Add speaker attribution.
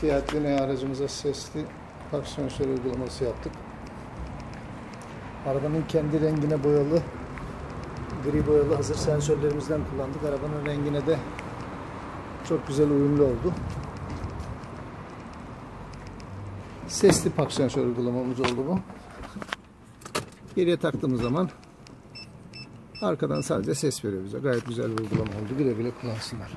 Speaker 1: Fiat Linea aracımıza sesli park sensörü uygulaması yaptık. Arabanın kendi rengine boyalı gri boyalı hazır sensörlerimizden kullandık. Arabanın rengine de çok güzel uyumlu oldu. Sesli park sensör uygulamamız oldu bu. Geriye taktığımız zaman arkadan sadece ses veriyor bize. Gayet güzel bir uygulama oldu. Güle güle kullansınlar.